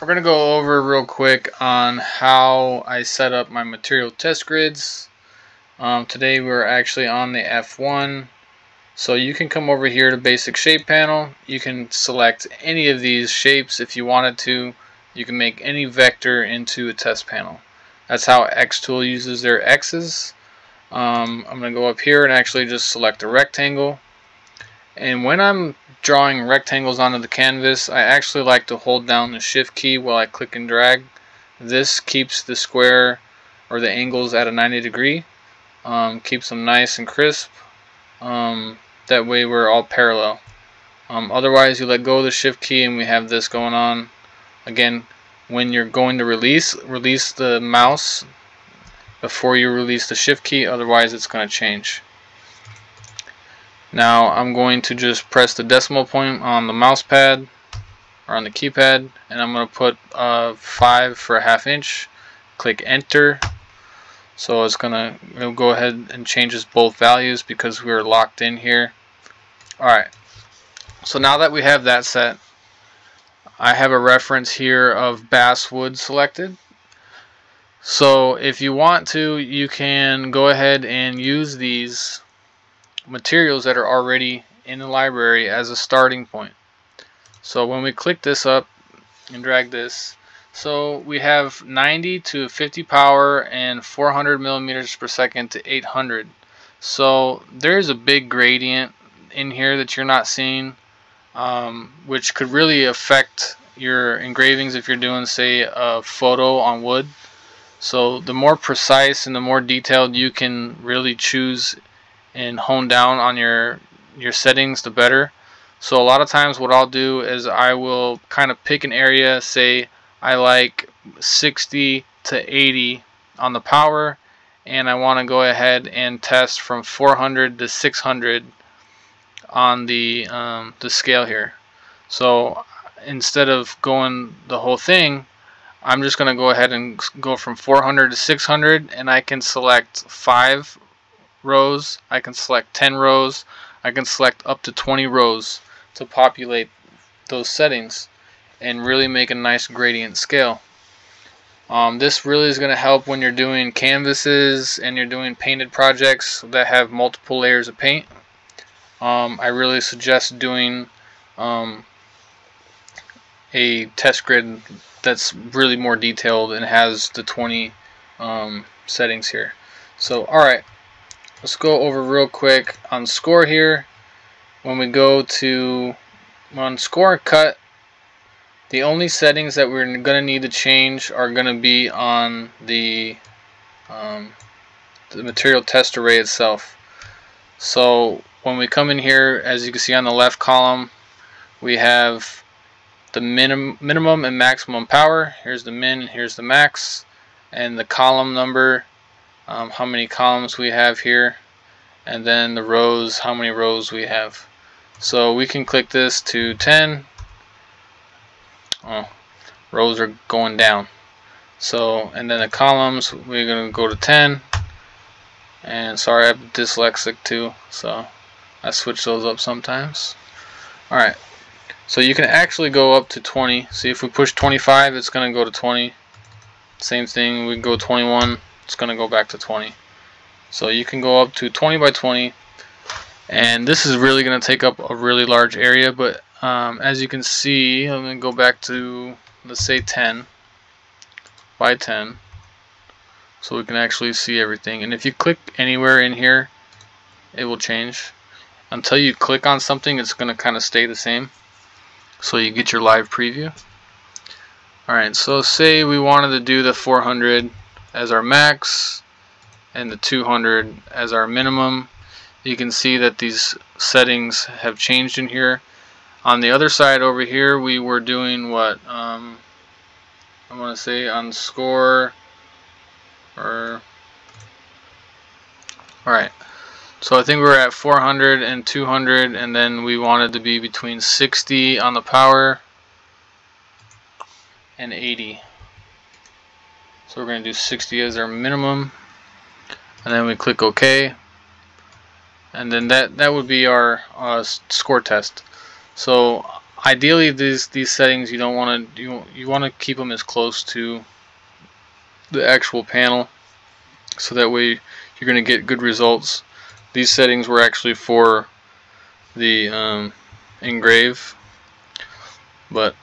we're going to go over real quick on how I set up my material test grids. Um, today we're actually on the F1. So you can come over here to basic shape panel. You can select any of these shapes if you wanted to. You can make any vector into a test panel. That's how Xtool uses their X's. Um, I'm going to go up here and actually just select a rectangle. And when I'm drawing rectangles onto the canvas, I actually like to hold down the shift key while I click and drag. This keeps the square or the angles at a 90 degree, um, keeps them nice and crisp. Um, that way we're all parallel. Um, otherwise you let go of the shift key and we have this going on. Again, when you're going to release, release the mouse before you release the shift key, otherwise it's going to change. Now I'm going to just press the decimal point on the mouse pad or on the keypad and I'm going to put uh, 5 for a half inch. Click enter. So it's going to go ahead and changes both values because we're locked in here. Alright. So now that we have that set, I have a reference here of basswood selected. So if you want to, you can go ahead and use these materials that are already in the library as a starting point. So when we click this up and drag this, so we have 90 to 50 power and 400 millimeters per second to 800. So there's a big gradient in here that you're not seeing, um, which could really affect your engravings if you're doing, say, a photo on wood. So the more precise and the more detailed you can really choose and hone down on your your settings the better. So a lot of times what I'll do is I will kind of pick an area say I like 60 to 80 on the power and I want to go ahead and test from 400 to 600 on the um, the scale here. So instead of going the whole thing I'm just going to go ahead and go from 400 to 600 and I can select five rows. I can select 10 rows. I can select up to 20 rows to populate those settings and really make a nice gradient scale. Um, this really is going to help when you're doing canvases and you're doing painted projects that have multiple layers of paint. Um, I really suggest doing um, a test grid that's really more detailed and has the 20 um, settings here. So alright, let's go over real quick on score here. When we go to on score cut, the only settings that we're going to need to change are going to be on the um, the material test array itself. So when we come in here, as you can see on the left column, we have the minim minimum and maximum power. Here's the min, here's the max, and the column number um, how many columns we have here and then the rows how many rows we have. So we can click this to 10 oh, rows are going down. So and then the columns we're gonna go to 10 and sorry I'm dyslexic too so I switch those up sometimes. Alright so you can actually go up to 20 see if we push 25 it's gonna go to 20 same thing we can go 21 it's going to go back to 20. So you can go up to 20 by 20 and this is really going to take up a really large area but um, as you can see I'm going to go back to let's say 10 by 10 so we can actually see everything. And if you click anywhere in here it will change. Until you click on something it's going to kind of stay the same. So you get your live preview. Alright so say we wanted to do the 400 as our max and the 200 as our minimum. You can see that these settings have changed in here. On the other side over here we were doing what um, I want to say on score or alright so I think we are at 400 and 200 and then we wanted to be between 60 on the power and 80 so we're going to do 60 as our minimum. And then we click OK. And then that, that would be our uh, score test. So ideally these these settings you don't want to you you want to keep them as close to the actual panel so that way you're going to get good results these settings were actually for the um, engrave but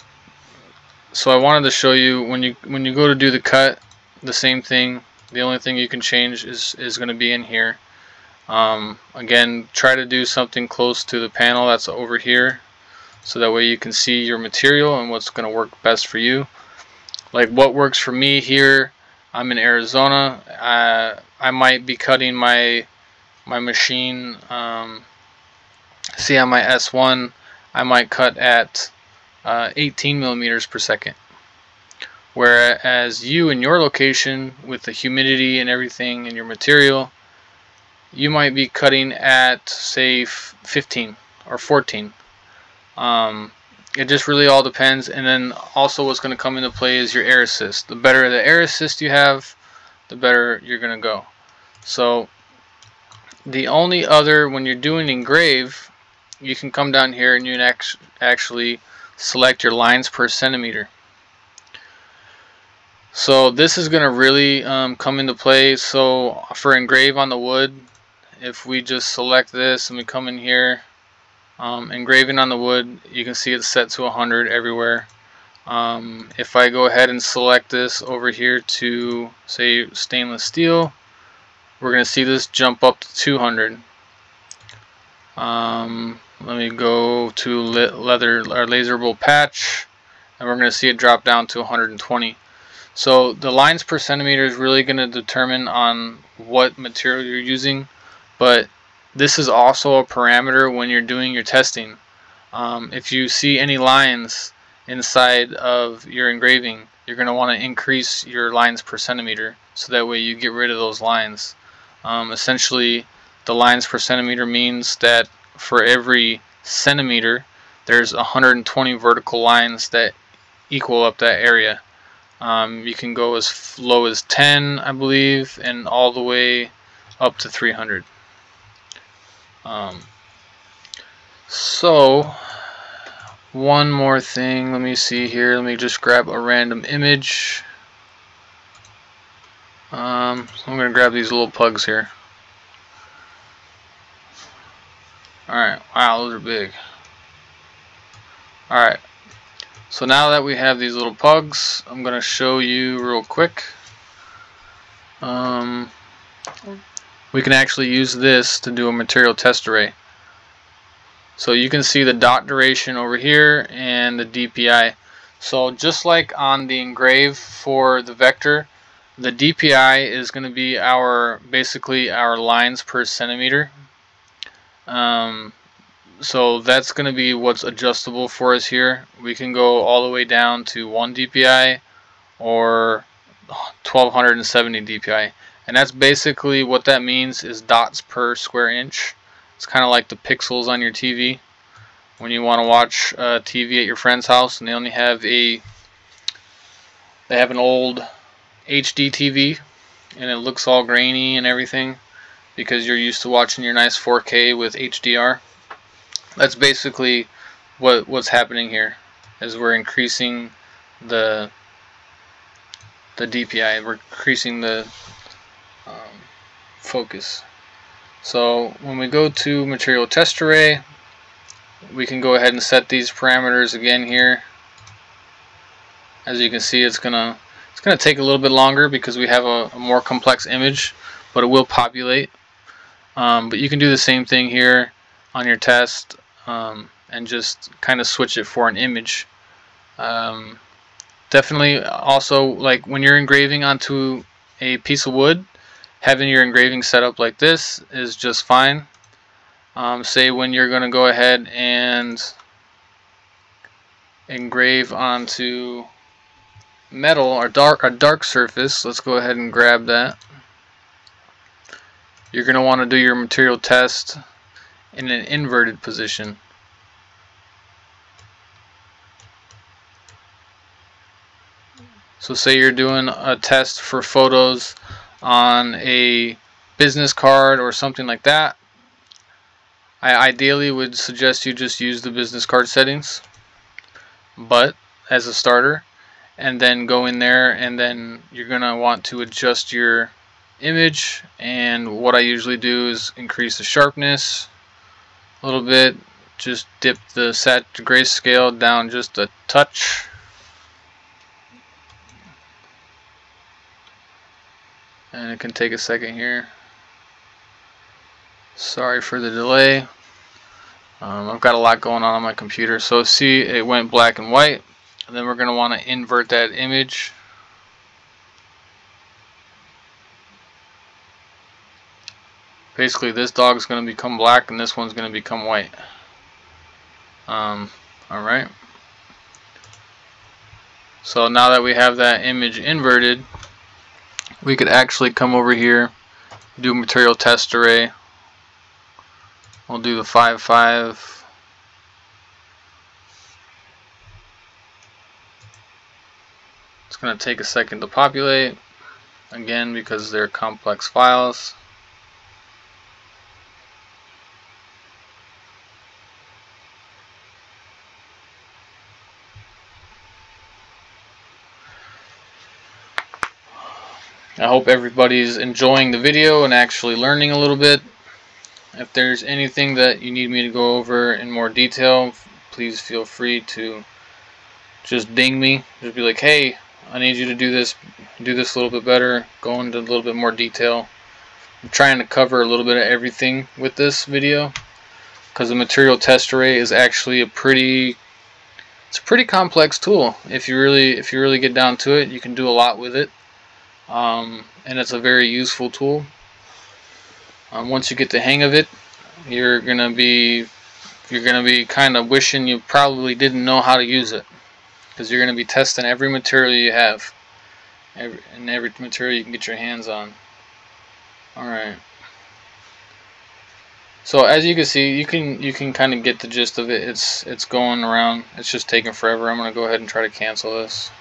so I wanted to show you when you when you go to do the cut the same thing. The only thing you can change is is going to be in here. Um, again try to do something close to the panel that's over here so that way you can see your material and what's going to work best for you. Like what works for me here I'm in Arizona. Uh, I might be cutting my my machine um, see on my S1 I might cut at uh, 18 millimeters per second whereas you in your location with the humidity and everything in your material you might be cutting at say 15 or 14 um, it just really all depends. And then also what's going to come into play is your air assist. The better the air assist you have the better you're going to go. So the only other when you're doing engrave you can come down here and you can actually select your lines per centimeter so this is going to really um, come into play. So for engrave on the wood if we just select this and we come in here um, engraving on the wood you can see it's set to 100 everywhere. Um, if I go ahead and select this over here to say stainless steel we're gonna see this jump up to 200 um, let me go to leather or laserable patch and we're gonna see it drop down to 120 so the lines per centimeter is really going to determine on what material you're using but this is also a parameter when you're doing your testing. Um, if you see any lines inside of your engraving, you're going to want to increase your lines per centimeter so that way you get rid of those lines. Um, essentially, the lines per centimeter means that for every centimeter, there's 120 vertical lines that equal up that area. Um, you can go as low as 10, I believe, and all the way up to 300. Um, so, one more thing. Let me see here. Let me just grab a random image. Um, I'm going to grab these little pugs here. Alright, wow, those are big. Alright, so now that we have these little pugs, I'm going to show you real quick. Um, we can actually use this to do a material test array. So you can see the dot duration over here and the DPI. So just like on the engrave for the vector, the DPI is going to be our basically our lines per centimeter. Um, so that's going to be what's adjustable for us here. We can go all the way down to 1 DPI or 1270 DPI. And that's basically what that means is dots per square inch. It's kind of like the pixels on your TV. When you want to watch uh, TV at your friend's house and they only have a they have an old HD TV and it looks all grainy and everything because you're used to watching your nice 4K with HDR. That's basically what what's happening here is we're increasing the the DPI. We're increasing the um, focus. So when we go to material test array, we can go ahead and set these parameters again here. As you can see, it's gonna it's gonna take a little bit longer because we have a, a more complex image, but it will populate. Um, but you can do the same thing here on your test um, and just kind of switch it for an image. Um, definitely also like when you're engraving onto a piece of wood, having your engraving set up like this is just fine. Um, say when you're going to go ahead and engrave onto metal or dark a dark surface let's go ahead and grab that you're going to want to do your material test in an inverted position so say you're doing a test for photos on a business card or something like that, I ideally would suggest you just use the business card settings. but as a starter and then go in there and then you're gonna want to adjust your image and what I usually do is increase the sharpness a little bit just dip the sat grayscale down just a touch. And it can take a second here. Sorry for the delay. Um, I've got a lot going on on my computer. So see it went black and white. And then we're going to want to invert that image basically this dog is going to become black and this one's going to become white. Um, alright. So now that we have that image inverted we could actually come over here do material test array. We'll do the 5 5 it's going to take a second to populate again because they're complex files I hope everybody's enjoying the video and actually learning a little bit. If there's anything that you need me to go over in more detail, please feel free to just ding me. Just be like, hey, I need you to do this, do this a little bit better, go into a little bit more detail. I'm trying to cover a little bit of everything with this video because the material test array is actually a pretty it's a pretty complex tool if you really if you really get down to it you can do a lot with it um, and it's a very useful tool. Um, once you get the hang of it, you're gonna be you're gonna be kind of wishing you probably didn't know how to use it because you're gonna be testing every material you have every, and every material you can get your hands on. All right. So as you can see, you can you can kind of get the gist of it. It's it's going around. It's just taking forever. I'm gonna go ahead and try to cancel this.